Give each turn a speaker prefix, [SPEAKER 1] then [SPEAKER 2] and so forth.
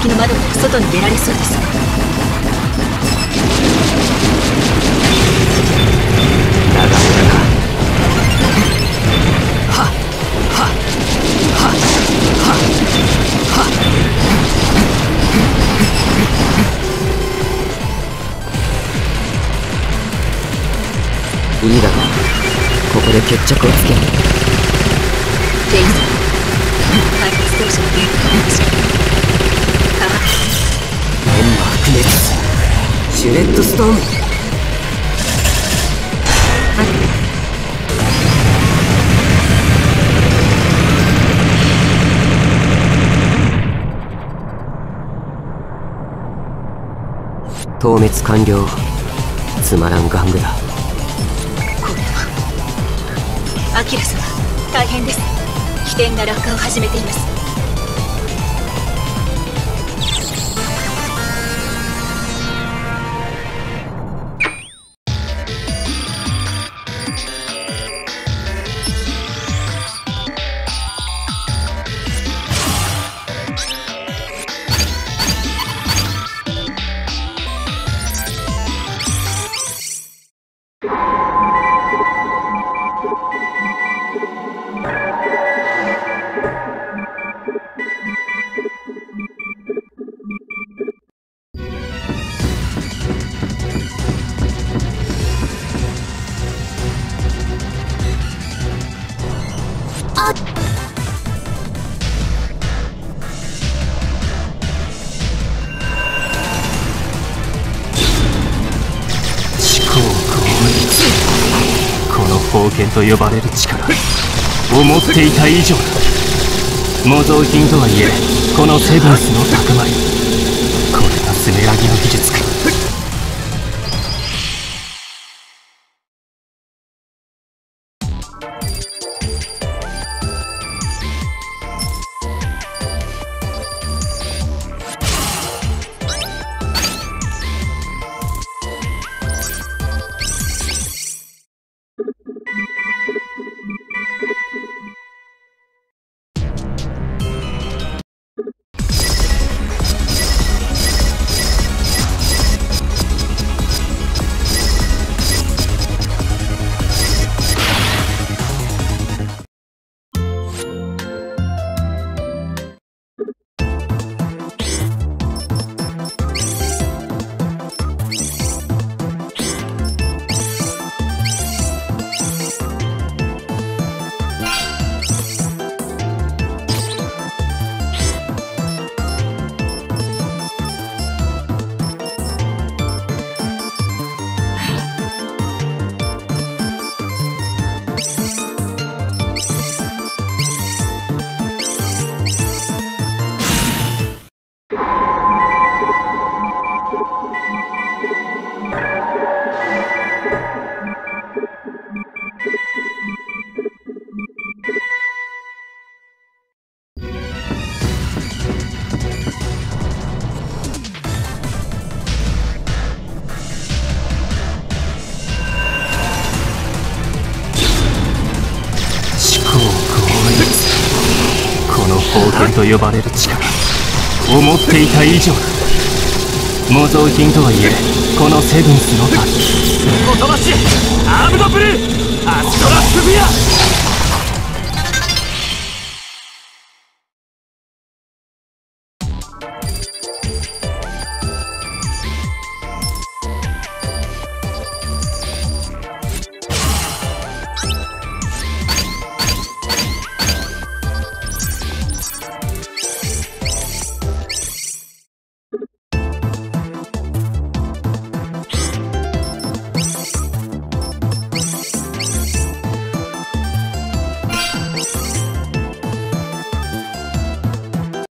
[SPEAKER 1] の先の窓から外に出られそうです。
[SPEAKER 2] いいだろうここで決着をつけ。る
[SPEAKER 1] レイズ。開発当初の原稿を
[SPEAKER 2] シュレッドストーム透滅完了つまらん玩具だ。
[SPEAKER 1] これはアキラ様大変です。飛天が落下を始めています
[SPEAKER 2] 宝剣と呼ばれる力思っていた以上だ模造品とはいえこのセブンスの匠これがスメラギの技術か。宝剣と呼ばれる力。思っていた以上だ。模造品とはいえこのセブンスの滝
[SPEAKER 3] おとばしアームドブルー。アスト